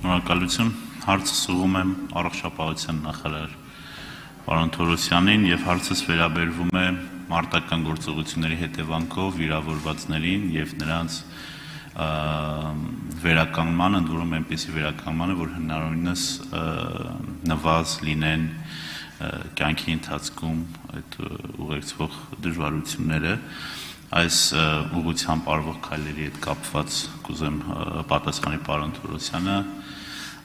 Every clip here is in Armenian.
Շնորհակալություն։ Հարցը սուղում եմ առողջապահության նախարար պարոն Թորոսյանին եւ հարցս վերաբերվում է մարտական գործողությունների հետևանքով վիրավորվածներին եւ նրանց վերականգնման, ընդորում այնպեսի վերականգնմանը, որ հնարավորինս նվազ լինեն կյանքի ընթացքում այդ ուղեկցող դժվարությունները այս ուղղությամբ արվող քայլերի հետ կապված կուզեմ պատասխանի պարոն Թորոսյանը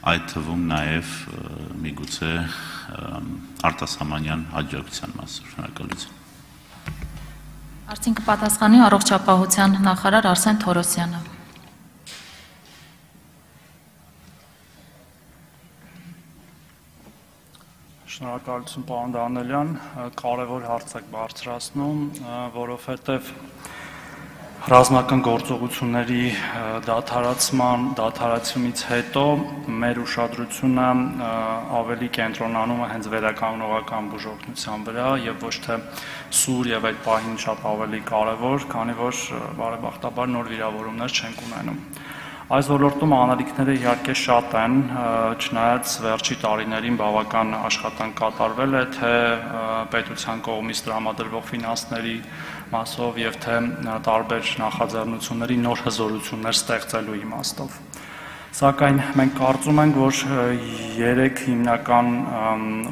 այդ թվում նաև միգուցե արտասահմանյան հաջողության մասը շնորհակալություն Արդյոք կպատասխանի առողջապահության նախարար Արսեն Թորոսյանը Շնորհակալություն պարոն Դանելյան, կարևոր հարց եք բարձրացնում, որովհետև ռազմական գործողությունների դադարացման դադարացումից հետո մեր ուշադրությունը ավելի կենտրոնանում է հենց վերականգնողական բուժօգնության վրա եւ ոչ թե սուր եւ այդ պահին շատ ավելի կարևոր, քանի որ բարեբախտաբար նոր վիրավորումներ չենք ունենում։ Այս ոլորտում անալիքները իհարկե շատ են, չնայած վերջի տարիներին բավական աշխատանք կատարվել է թե պետության կողմից տրամադրվող ֆինանսների մասով եւ թե տարբեր նախաձեռնությունների նոր հզորություններ ստեղծելու իմաստով։ Սակայն մենք կարծում ենք, որ 3 հիմնական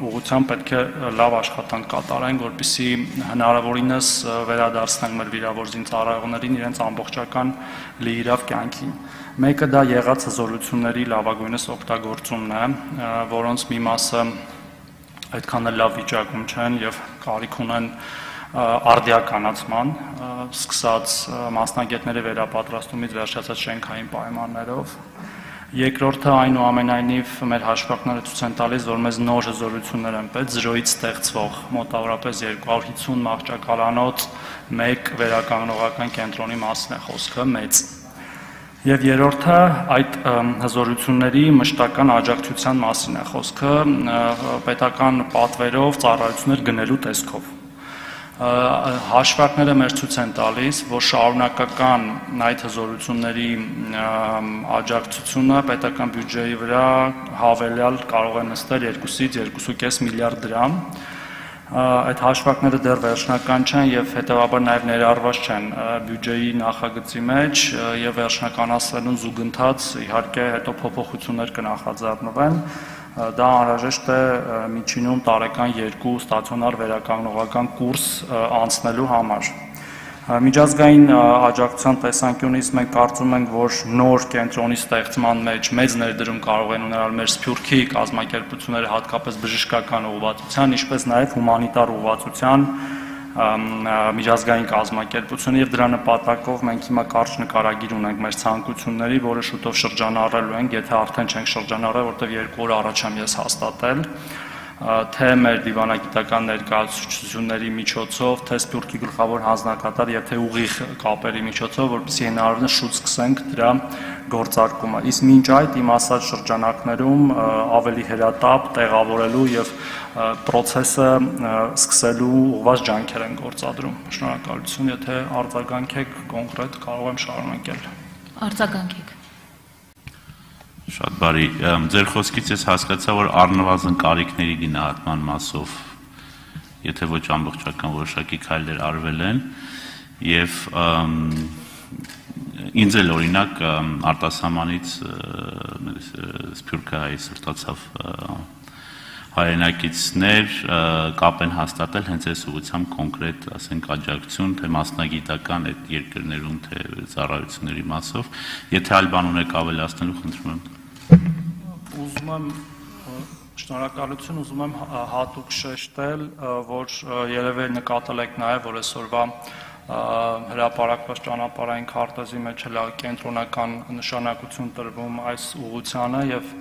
ուղղությամբ պետք է լավ աշխատանք կատարենք, որպիսի հնարավորինս վերադարձնենք մեր վիրավոր զինծառայողներին իրենց ամբողջական լիիրավ կյանքին։ Մեկը դա եղած հզորությունների լավագույնս օգտագործումն է, որոնց մի մասը այդքան էլ լավ վիճակում չեն եւ կարիք ունեն արդիականացման, սկսած մասնագետների վերապատրաստումից վերջացած շենքային պայմաններով։ Երկրորդը այնուամենայնիվ մեր հաշվարկները ցույց են տալիս, որ մեզ նոր հզորություններ են պետք 0-ից ստեղծվող մոտավորապես 250 մահճակալանոց մեկ վերականգնողական կենտրոնի մասն է խոսքը մեծ Եվ երրորդը այդ հզորությունների մշտական աջակցության մասին է խոսքը պետական պատվերով ծառայություններ գնելու տեսքով հաշվարկները մեր ցույց են տալիս, որ շարունակական այդ հզորությունների աջակցությունը պետական բյուջեի վրա հավելյալ կարող է նստել 2-ից 2.5 միլիարդ դրամ, այդ հաշվարկները դեռ վերջնական չեն եւ հետեւաբար նաեւ ներառված չեն բյուջեի նախագծի մեջ եւ վերջնականացնելուն զուգընթաց իհարկե հետո փոփոխություններ կնախաձեռնվեն դա անհրաժեշտ է միջինում տարեկան 2 ստացիոնար վերականգնողական կուրս անցնելու համար Միջազգային աջակցության տեսանկյունից մենք կարծում ենք, որ նոր կենտրոնի ստեղծման մեջ մեծ ներդրում կարող են ունենալ մեր Սփյուռքի կազմակերպությունները հատկապես բժշկական ուղղվածության, ինչպես նաև հումանիտար ուղղվածության միջազգային կազմակերպությունը եւ դրա նպատակով մենք հիմա կարճ նկարագիր ունենք մեր ցանկությունների, որը շուտով շրջանառելու ենք, եթե արդեն չենք շրջանառել, որտեղ երկու օր առաջ եմ ես հաստատել թե մեր դիվանագիտական ներկայացությունների միջոցով, թե Սփյուռքի գլխավոր հանձնակատար եւ թե ուղիղ կապերի միջոցով, որպեսզի հնարավորինս շուտ սկսենք դրա գործարկումը։ Իսկ մինչ այդ իմ ասած շրջանակներում ավելի հերատապ տեղավորելու եւ process-ը սկսելու ուղղված ջանքեր են գործադրում։ Շնորհակալություն, եթե արձագանք եք կոնկրետ կարող եմ շարունակել։ Արձագանքեք Շատ բարի։ Ձեր խոսքից ես հասկացա, որ առնվազն կարիքների գնահատման մասով, եթե ոչ ամբողջական որոշակի քայլեր արվել են, եւ ինձ էլ օրինակ արտասահմանից Սփյուռքահայի սրտացավ հայրենակիցներ կապ են հաստատել հենց այս ուղղությամբ կոնկրետ, ասենք, աջակցություն, թե մասնագիտական այդ երկրներում, թե ծառայությունների մասով։ Եթե այլ բան ունեք ավելացնելու, խնդրում եմ ուզում եմ շնորհակալություն ուզում եմ հատուկ շեշտել, որ երևի նկատել եք նաև, որ այսօրվա հրապարակված ճանապարհային քարտեզի մեջ էլ կենտրոնական նշանակություն տրվում այս ուղությանը եւ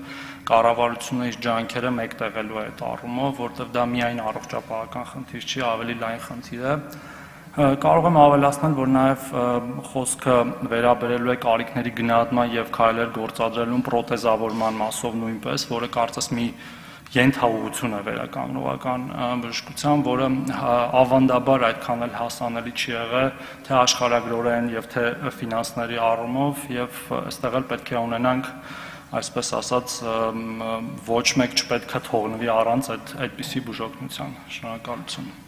կառավարությունը իր ջանքերը մեկտեղելու է այդ առումով, որտեղ դա միայն առողջապահական խնդիր չի, ավելի լայն խնդիր է։ Կարող եմ ավելացնել, որ նաև խոսքը վերաբերելու է կարիքների գնահատման եւ քայլեր գործադրելուն պրոթեզավորման մասով նույնպես, որը կարծես մի ենթաուղություն է վերականգնողական բժշկության, որը ավանդաբար այդքան էլ հասանելի չի եղել թե աշխարհագրորեն եւ թե ֆինանսների առումով եւ այստեղ էլ պետք է ունենանք այսպես ասած ոչ մեկ չպետք է թողնվի առանց այդ այդպիսի բուժօգնության։ Շնորհակալություն։